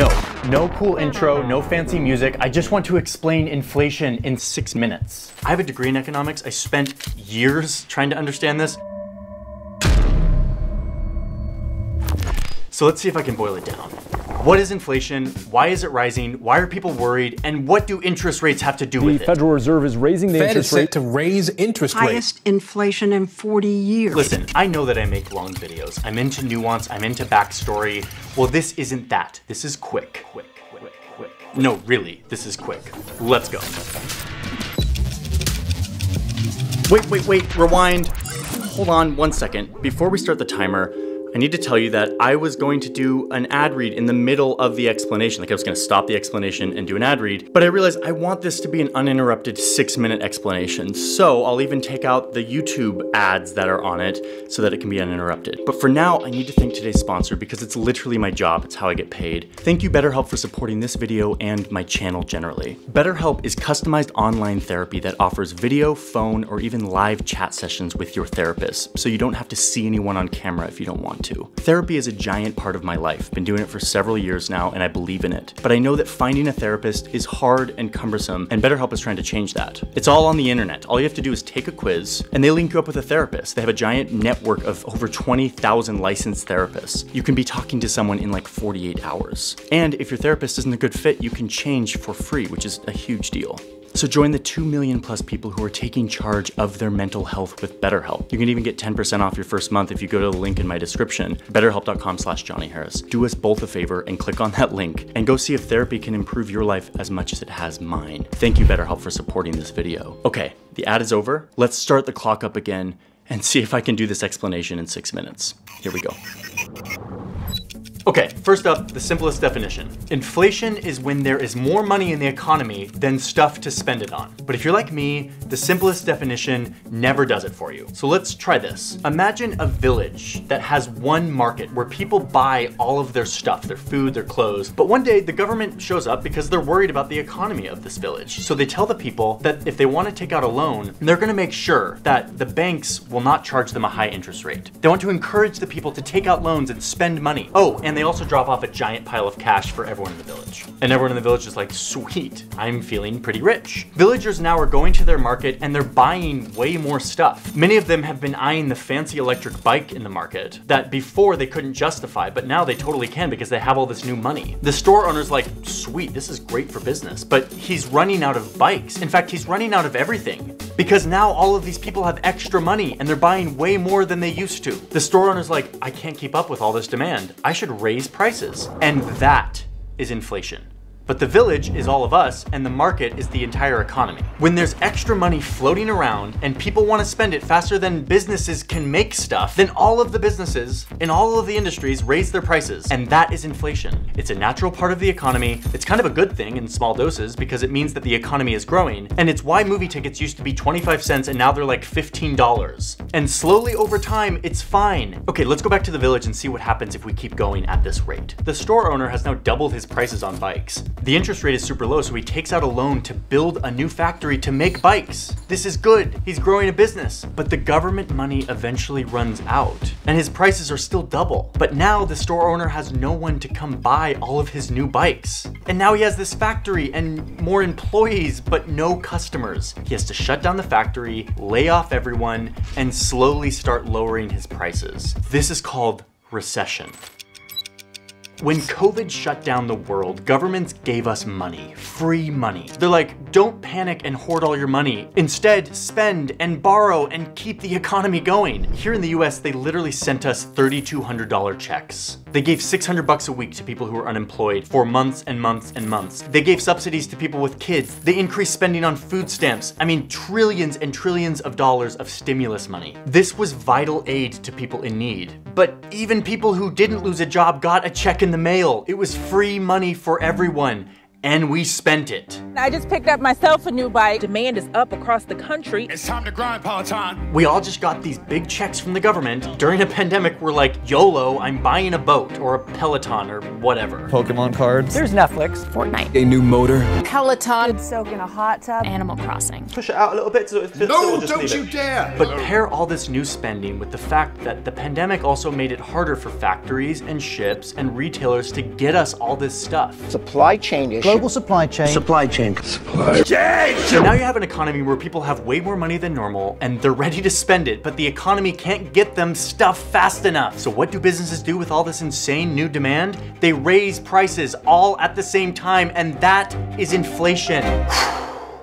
No, no cool intro, no fancy music. I just want to explain inflation in six minutes. I have a degree in economics. I spent years trying to understand this. So let's see if I can boil it down. What is inflation? Why is it rising? Why are people worried? And what do interest rates have to do The with it? The Federal Reserve is raising the Fed is interest set rate. to raise interest rates. highest inflation in 40 years. Listen, I know that I make long videos. I'm into nuance, I'm into backstory. Well, this isn't that. This is quick. Quick, quick, quick. No, really, this is quick. Let's go. Wait, wait, wait, rewind. Hold on one second. Before we start the timer, I need to tell you that I was going to do an ad read in the middle of the explanation. Like I was going to stop the explanation and do an ad read, but I realized I want this to be an uninterrupted six minute explanation. So I'll even take out the YouTube ads that are on it so that it can be uninterrupted. But for now, I need to thank today's sponsor because it's literally my job. It's how I get paid. Thank you BetterHelp for supporting this video and my channel generally. BetterHelp is customized online therapy that offers video, phone, or even live chat sessions with your therapist, so you don't have to see anyone on camera if you don't want to. Therapy is a giant part of my life. Been doing it for several years now, and I believe in it. But I know that finding a therapist is hard and cumbersome, and BetterHelp is trying to change that. It's all on the internet. All you have to do is take a quiz, and they link you up with a therapist. They have a giant network of over 20,000 licensed therapists. You can be talking to someone in like 48 hours. And if your therapist isn't a good fit, you can change for free, which is a huge deal. So join the 2 million plus people who are taking charge of their mental health with BetterHelp. You can even get 10% off your first month if you go to the link in my description, betterhelp.com slash Johnny Harris. Do us both a favor and click on that link and go see if therapy can improve your life as much as it has mine. Thank you BetterHelp for supporting this video. Okay, the ad is over. Let's start the clock up again and see if I can do this explanation in six minutes. Here we go. Okay, first up, the simplest definition. Inflation is when there is more money in the economy than stuff to spend it on. But if you're like me, the simplest definition never does it for you. So let's try this. Imagine a village that has one market where people buy all of their stuff, their food, their clothes. But one day the government shows up because they're worried about the economy of this village. So they tell the people that if they want to take out a loan, they're going to make sure that the banks will not charge them a high interest rate. They want to encourage the people to take out loans and spend money. Oh, and they also drop off a giant pile of cash for everyone in the village. And everyone in the village is like, sweet, I'm feeling pretty rich. Villagers now are going to their market and they're buying way more stuff. Many of them have been eyeing the fancy electric bike in the market that before they couldn't justify, but now they totally can because they have all this new money. The store owner's like, sweet, this is great for business, but he's running out of bikes. In fact, he's running out of everything because now all of these people have extra money and they're buying way more than they used to. The store owner's like, I can't keep up with all this demand. I should raise prices. And that is inflation. But the village is all of us, and the market is the entire economy. When there's extra money floating around and people want to spend it faster than businesses can make stuff, then all of the businesses in all of the industries raise their prices. And that is inflation. It's a natural part of the economy. It's kind of a good thing in small doses because it means that the economy is growing. And it's why movie tickets used to be 25 cents and now they're like $15. And slowly over time, it's fine. Okay, let's go back to the village and see what happens if we keep going at this rate. The store owner has now doubled his prices on bikes. The interest rate is super low, so he takes out a loan to build a new factory to make bikes. This is good. He's growing a business. But the government money eventually runs out, and his prices are still double. But now the store owner has no one to come buy all of his new bikes. And now he has this factory and more employees, but no customers. He has to shut down the factory, lay off everyone, and slowly start lowering his prices. This is called recession. When COVID shut down the world, governments gave us money, free money. They're like, don't panic and hoard all your money. Instead, spend and borrow and keep the economy going. Here in the US, they literally sent us $3,200 checks. They gave 600 bucks a week to people who were unemployed for months and months and months. They gave subsidies to people with kids. They increased spending on food stamps. I mean, trillions and trillions of dollars of stimulus money. This was vital aid to people in need. But even people who didn't lose a job got a check in the mail. It was free money for everyone. And we spent it. I just picked up myself a new bike. Demand is up across the country. It's time to grind, Peloton. We all just got these big checks from the government. During a pandemic, we're like, YOLO, I'm buying a boat or a Peloton or whatever. Pokemon cards. There's Netflix. Fortnite. A new motor. Peloton. Soak in a hot tub. Animal Crossing. Push it out a little bit so it fits. No, we'll just don't leave you it. dare! But pair all this new spending with the fact that the pandemic also made it harder for factories and ships and retailers to get us all this stuff. Supply chain issue. Global supply chain. Supply chain. Supply chain. So now you have an economy where people have way more money than normal and they're ready to spend it, but the economy can't get them stuff fast enough. So what do businesses do with all this insane new demand? They raise prices all at the same time, and that is inflation.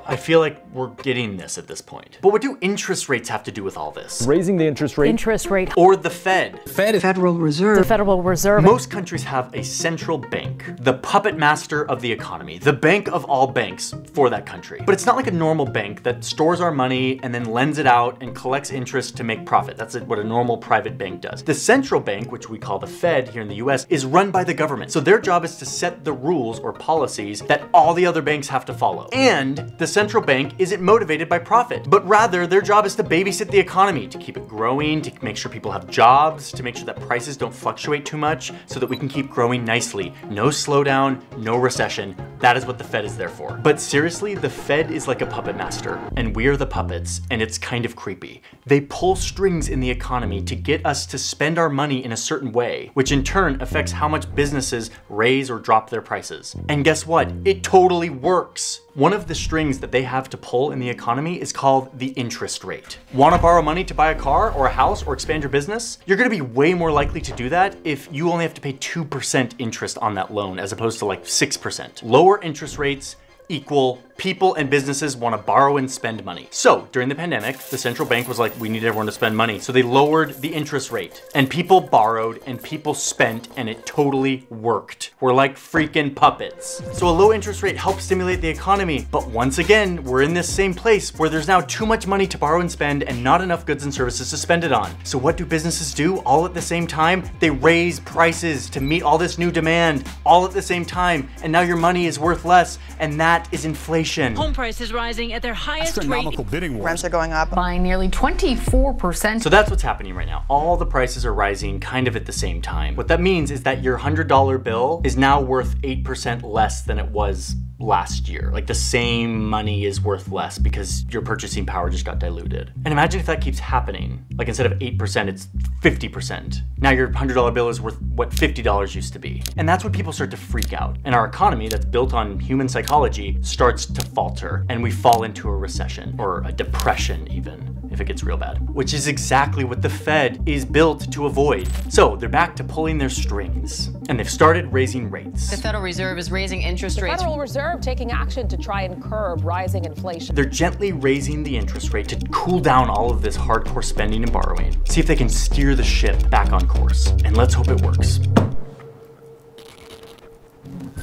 I feel like we're getting this at this point. But what do interest rates have to do with all this? Raising the interest rate. Interest rate. Or the Fed? Fed. Federal Reserve. The Federal Reserve. Most countries have a central bank, the puppet master of the economy, the bank of all banks for that country. But it's not like a normal bank that stores our money and then lends it out and collects interest to make profit. That's what a normal private bank does. The central bank, which we call the Fed here in the US, is run by the government. So their job is to set the rules or policies that all the other banks have to follow. And the central bank isn't motivated by profit, but rather their job is to babysit the economy, to keep it growing, to make sure people have jobs, to make sure that prices don't fluctuate too much, so that we can keep growing nicely. No slowdown, no recession. That is what the Fed is there for. But seriously, the Fed is like a puppet master, and we are the puppets, and it's kind of creepy. They pull strings in the economy to get us to spend our money in a certain way, which in turn affects how much businesses raise or drop their prices. And guess what? It totally works. One of the strings that they have to pull in the economy is called the interest rate. Want to borrow money to buy a car or a house or expand your business? You're going to be way more likely to do that if you only have to pay 2% interest on that loan as opposed to like 6%. Lower interest rates equal people and businesses want to borrow and spend money. So during the pandemic, the central bank was like, we need everyone to spend money. So they lowered the interest rate and people borrowed and people spent and it totally worked. We're like freaking puppets. So a low interest rate helps stimulate the economy. But once again, we're in this same place where there's now too much money to borrow and spend and not enough goods and services to spend it on. So what do businesses do all at the same time? They raise prices to meet all this new demand all at the same time. And now your money is worth less. And that is inflation. Home prices rising at their highest rate. Bidding wars. Rents are going up. By nearly 24%. So that's what's happening right now. All the prices are rising kind of at the same time. What that means is that your $100 bill is now worth 8% less than it was last year. Like the same money is worth less because your purchasing power just got diluted. And imagine if that keeps happening. Like instead of 8%, it's 50%. Now your $100 bill is worth what $50 used to be. And that's when people start to freak out. And our economy that's built on human psychology starts to falter and we fall into a recession or a depression even if it gets real bad, which is exactly what the Fed is built to avoid. So they're back to pulling their strings and they've started raising rates. The Federal Reserve is raising interest The rates. The Federal Reserve taking action to try and curb rising inflation. They're gently raising the interest rate to cool down all of this hardcore spending and borrowing. See if they can steer the ship back on course. And let's hope it works.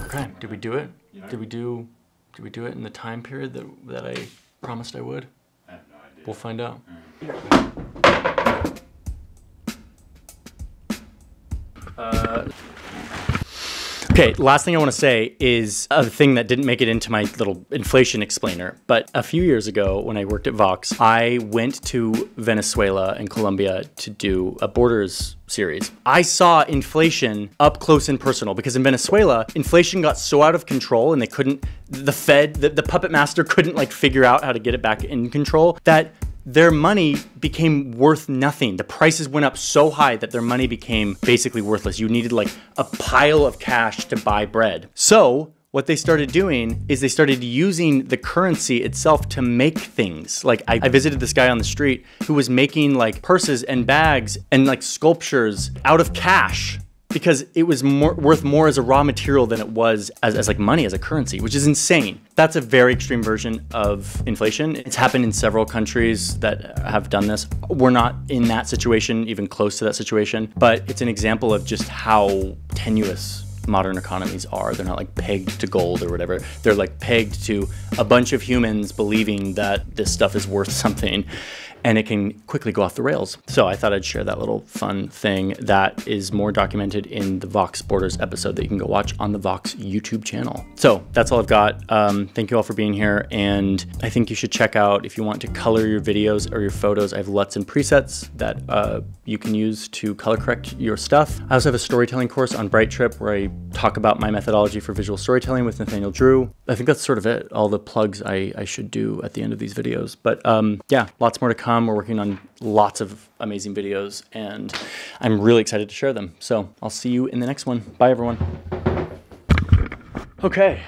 Okay, did we do it? Did we do did we do it in the time period that that I promised I would? I have no idea. We'll find out. Uh, Okay, last thing I want to say is a thing that didn't make it into my little inflation explainer. But a few years ago, when I worked at Vox, I went to Venezuela and Colombia to do a Borders series. I saw inflation up close and personal because in Venezuela, inflation got so out of control and they couldn't, the Fed, the, the puppet master couldn't like figure out how to get it back in control that their money became worth nothing. The prices went up so high that their money became basically worthless. You needed like a pile of cash to buy bread. So, what they started doing is they started using the currency itself to make things. Like I, I, visited this guy on the street who was making like purses and bags and like sculptures out of cash because it was more, worth more as a raw material than it was as, as like money as a currency, which is insane. That's a very extreme version of inflation. It's happened in several countries that have done this. We're not in that situation, even close to that situation, but it's an example of just how tenuous modern economies are. They're not like pegged to gold or whatever. They're like pegged to a bunch of humans believing that this stuff is worth something. And it can quickly go off the rails. So I thought I'd share that little fun thing that is more documented in the Vox Borders episode that you can go watch on the Vox YouTube channel. So that's all I've got. Um, thank you all for being here. And I think you should check out if you want to color your videos or your photos. I have LUTs and presets that uh, you can use to color correct your stuff. I also have a storytelling course on Bright Trip where I talk about my methodology for visual storytelling with Nathaniel Drew. I think that's sort of it. All the plugs I, I should do at the end of these videos. But um, yeah, lots more to come. We're working on lots of amazing videos and I'm really excited to share them. So I'll see you in the next one. Bye everyone. Okay,